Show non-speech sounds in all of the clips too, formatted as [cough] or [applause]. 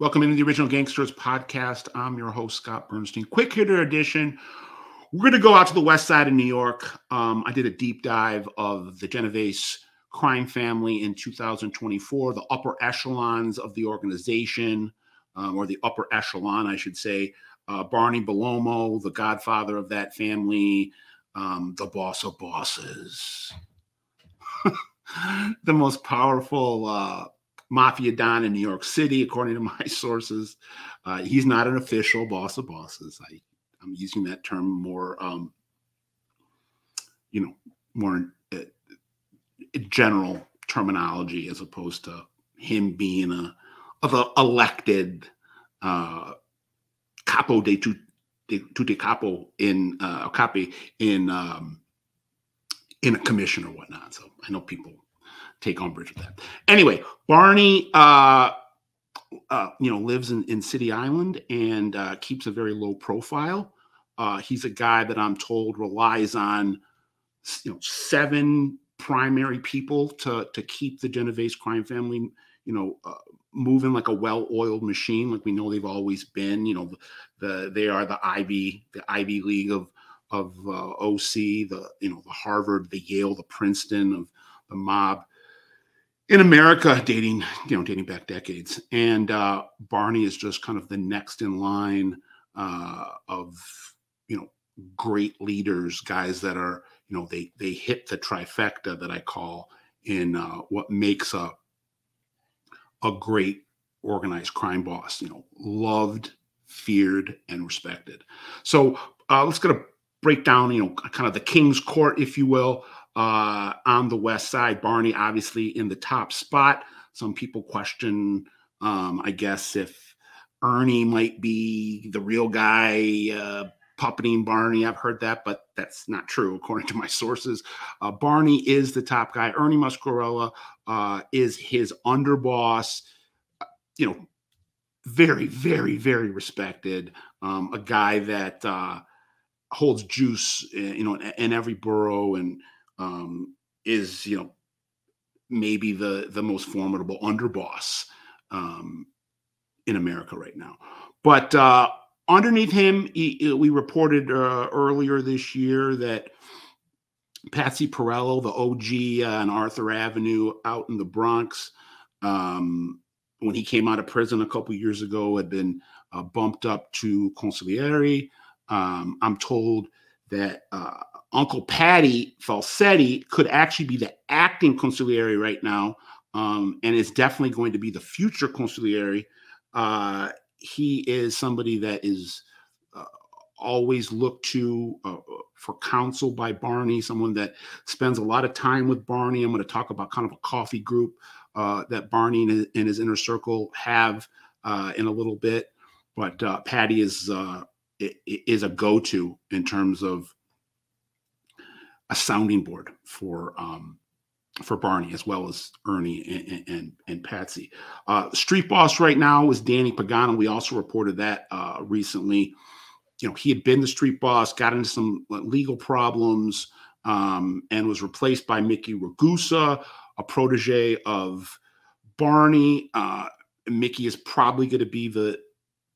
Welcome into the Original Gangsters podcast. I'm your host, Scott Burnstein. Quick hitter edition. We're going to go out to the west side of New York. Um, I did a deep dive of the Genovese crime family in 2024, the upper echelons of the organization, um, or the upper echelon, I should say. Uh, Barney Bellomo, the godfather of that family, um, the boss of bosses, [laughs] the most powerful. Uh, mafia don in New York City, according to [laughs] my sources. Uh, he's not an official boss of bosses. I, I'm using that term more, um, you know, more uh, general terminology as opposed to him being a of a elected uh, capo de tutte capo in uh, capi in um, in a commission or whatnot. So I know people take umbrage with that. Anyway, Barney, uh, uh, you know, lives in, in City Island and uh, keeps a very low profile. Uh, he's a guy that I'm told relies on, you know, seven primary people to to keep the Genovese crime family, you know, uh, moving like a well-oiled machine, like we know they've always been. You know, the, the they are the Ivy, the Ivy League of of uh, OC, the you know the Harvard, the Yale, the Princeton of the mob in America, dating you know dating back decades, and uh, Barney is just kind of the next in line uh, of you know great leaders, guys that are you know they they hit the trifecta that I call in uh, what makes a a great organized crime boss. You know, loved, feared, and respected. So uh, let's get a break down. You know, kind of the king's court, if you will uh, on the west side. Barney, obviously, in the top spot. Some people question, um, I guess, if Ernie might be the real guy uh, puppeting Barney. I've heard that, but that's not true, according to my sources. Uh, Barney is the top guy. Ernie Muscarella uh, is his underboss. You know, very, very, very respected. Um, a guy that uh, holds juice, eh, you know, in, in every borough and um, is you know maybe the the most formidable underboss um, in America right now. But uh, underneath him, he, we reported uh, earlier this year that Patsy Parrello, the OG uh, on Arthur Avenue out in the Bronx, um, when he came out of prison a couple years ago, had been uh, bumped up to consigliere. Um, I'm told that uh, Uncle Patty Falcetti could actually be the acting consigliere right now, um, and is definitely going to be the future consigliere. Uh, he is somebody that is uh, always looked to uh, for counsel by Barney, someone that spends a lot of time with Barney. I'm going to talk about kind of a coffee group uh, that Barney and his, and his, inner circle have uh, in a little bit. But Patty is is a go-to in terms of a sounding board for um, for Barney as well as Ernie and and, and Patsy. Uh, street boss right now is Danny Pagano. We also reported that uh, recently. You know, he had been the street boss, got into some legal problems, um, and was replaced by Mickey Ragusa, a protege of Barney. Uh, Mickey is probably going to be the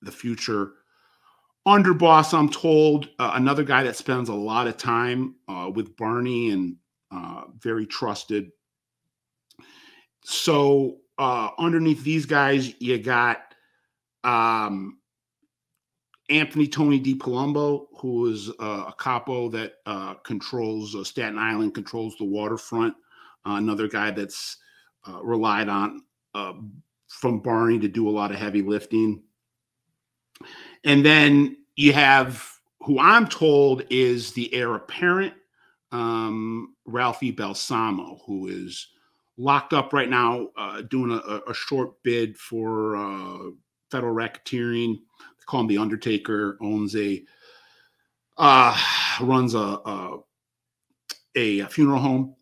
the future underboss, I'm told, uh, another guy that spends a lot of time uh, with Barney and uh, very trusted. So uh, underneath these guys, you got um, Anthony Tony Di Palumbo, who is uh, a capo that uh, controls Staten Island, controls the waterfront. another guy that's relied on from Barney to do a lot of heavy lifting. And then you have who I'm told is the heir apparent, um, Ralphie Balsamo, who is locked up right now uh, doing a, a, short bid for uh, federal racketeering. They call him the Undertaker. Owns a uh, runs a, a, a funeral home,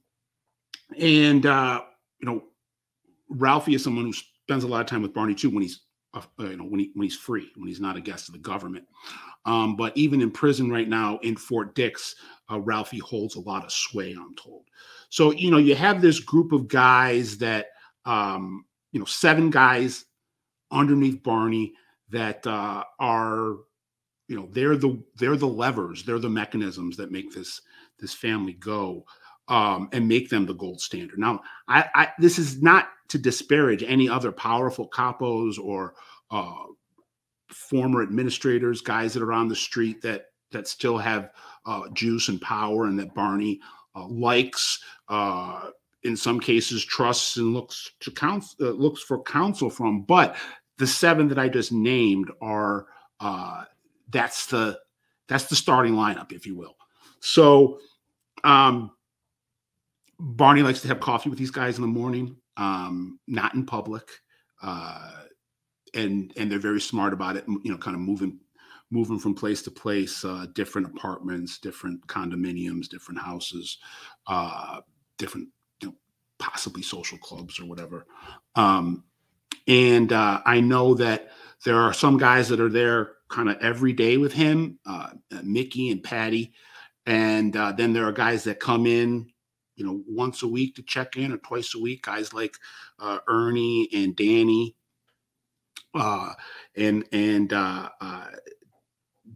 and uh, you know Ralphie is someone who spends a lot of time with Barney too when he's uh, you know when he when he's free when he's not a guest of the government um, but even in prison right now in fort dix uh, ralphie holds a lot of sway i'm told so you know you have this group of guys that um, you know seven guys underneath Barney that uh, are, you know, they're the they're the levers, they're the mechanisms that make this this family go um, and make them the gold standard. Now, I, I this is not to disparage any other powerful capos or uh, former administrators, guys that are on the street that that still have uh, juice and power, and that Barney uh, likes. Uh, in some cases, trusts and looks to counsel, uh, looks for counsel from. But the seven that I just named are uh, that's the that's the starting lineup, if you will. So um, Barney likes to have coffee with these guys in the morning, um, not in public, uh, and and they're very smart about it. You know, kind of moving moving from place to place, uh, different apartments, different condominiums, different houses, uh, different you know, possibly social clubs or whatever. Um, and uh, I know that there are some guys that are there kind of every day with him, uh, Mickey and Patty. And uh, then there are guys that come in, you know, once a week to check in or twice a week. Guys like uh, Ernie and Danny, uh, and and uh, uh,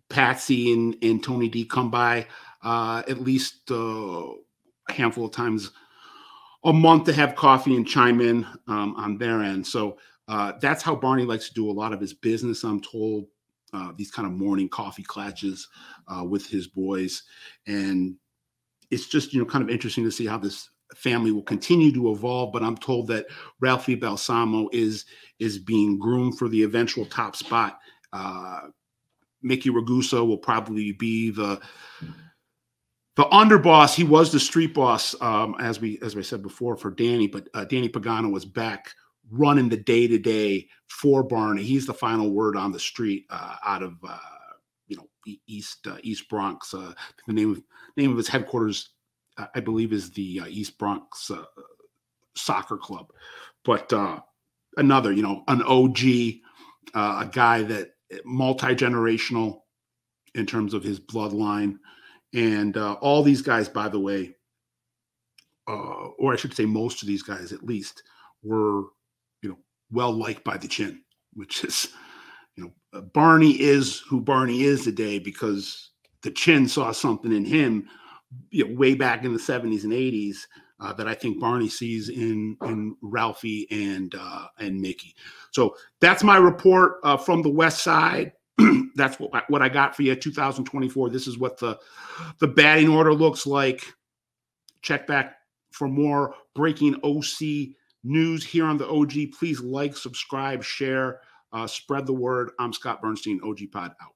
Patsy and and Tony D come by uh, at least uh, a handful of times a month to have coffee and chime in um, on their end. So uh, that's how Barney likes to do a lot of his business. I'm told uh, these kind of morning coffee clashes uh, with his boys, and it's just you know kind of interesting to see how this family will continue to evolve. But I'm told that Ralphie Balsamo is is being groomed for the eventual top spot. Uh, Mickey Ragusa will probably be the the underboss. He was the street boss, um, as we as I said before for Danny, but uh, Danny Pagano was back running the day to day for Barney. He's the final word on the street uh, out of uh, East uh, East Bronx. Uh, the name of name of his headquarters, uh, I believe, is the uh, East Bronx uh, Soccer Club. But uh, another, you know, an OG, a guy that eh, multi generational in terms of his bloodline, and all these guys, by the way. or I should say, most of these guys, at least, were you know, well liked by the chin, which is, Barney is who Barney is today because the chin saw something in him, you know, way back in the 70s and 80s uh, that I think Barney sees in in Ralphie and uh, and Mickey. So that's my report uh, from the West Side. [clears throat] that's what I, what I got for you. 2024. This is what the the batting order looks like. Check back for more breaking OC news here on the OG. Please like, subscribe, share, uh, spread the word. I'm Scott Burnstein, OG Pod out.